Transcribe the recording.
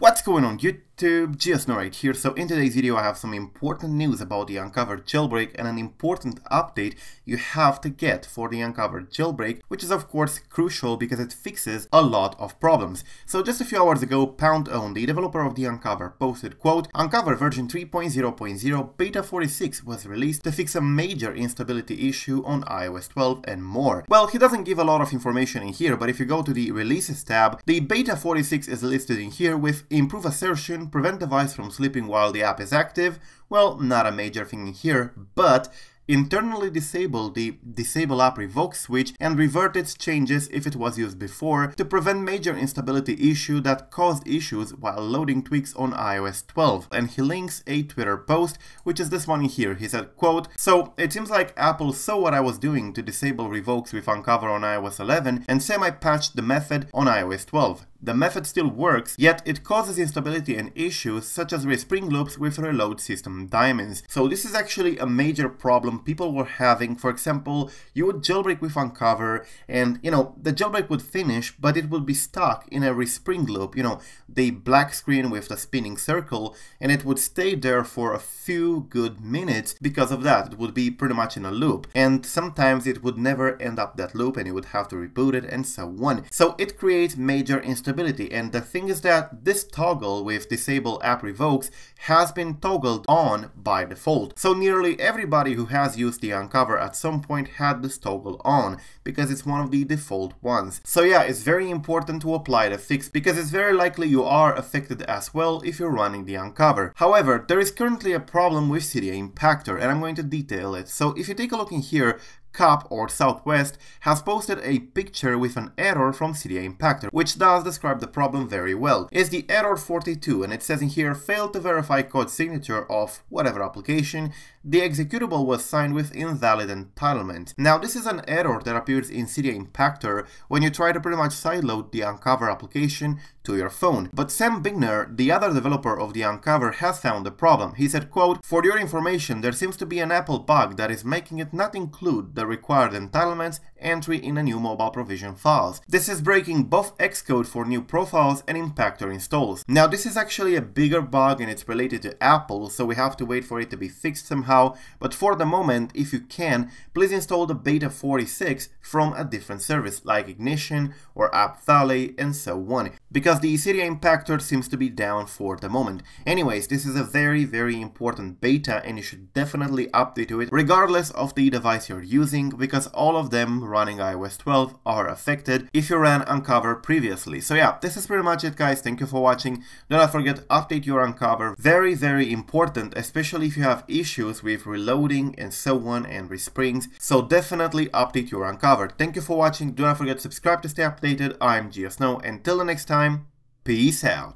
What's going on YouTube? GeoSn0w right here. So in today's video I have some important news about the uncovered jailbreak and an important update you have to get for the uncovered jailbreak, which is of course crucial because it fixes a lot of problems. So just a few hours ago, Pwn20wnd, the developer of the Unc0ver, posted, quote, Unc0ver version 3.0.0 beta 46 was released to fix a major instability issue on iOS 12 and more. Well, he doesn't give a lot of information in here, but if you go to the releases tab, the beta 46 is listed in here with improve assertion, prevent device from sleeping while the app is active, well, not a major thing here, but internally disable the Disable App Revoke switch and revert its changes if it was used before to prevent major instability issue that caused issues while loading tweaks on iOS 12. And he links a Twitter post, which is this one here. He said, quote, So it seems like Apple saw what I was doing to disable revokes with Unc0ver on iOS 11 and semi-patched the method on iOS 12. The method still works, yet it causes instability and issues such as respring loops with reload system daemons. So this is actually a major problem people were having. For example, you would jailbreak with Unc0ver and, you know, the jailbreak would finish, but it would be stuck in a respring loop, you know, the black screen with the spinning circle, and it would stay there for a few good minutes because of that. It would be pretty much in a loop. And sometimes it would never end up that loop and you would have to reboot it and so on. So it creates major instability stability. And the thing is that this toggle with disable app revokes has been toggled on by default. So nearly everybody who has used the Unc0ver at some point had this toggle on because it's one of the default ones. So yeah, it's very important to apply the fix because it's very likely you are affected as well if you're running the Unc0ver. However, there is currently a problem with Cydia Impactor and I'm going to detail it. So if you take a look in here, COP or Southwest has posted a picture with an error from Cydia Impactor, which does describe the problem very well. It's the error 42 and it says in here failed to verify code signature of whatever application, the executable was signed with invalid entitlement. Now this is an error that appears in Cydia Impactor when you try to pretty much sideload the Unc0ver application to your phone. But Sam Bingner, the other developer of the Unc0ver, has found the problem. He said, quote, For your information, there seems to be an Apple bug that is making it not include the required entitlements entry in a new mobile provision files. This is breaking both Xcode for new profiles and Impactor installs. Now this is actually a bigger bug and it's related to Apple, so we have to wait for it to be fixed somehow, but for the moment, if you can, please install the Beta 46 from a different service like Ignition or App Valley and so on, because the Cydia Impactor seems to be down for the moment. Anyways, this is a very very important beta and you should definitely update to it regardless of the device you're using using because all of them running iOS 12 are affected if you ran Unc0ver previously. So yeah, this is pretty much it guys, thank you for watching. Do not forget update your Unc0ver, very very important, especially if you have issues with reloading and so on and resprings. So definitely update your Unc0ver. Thank you for watching, do not forget to subscribe to stay updated, I'm GeoSn0w, until the next time, peace out.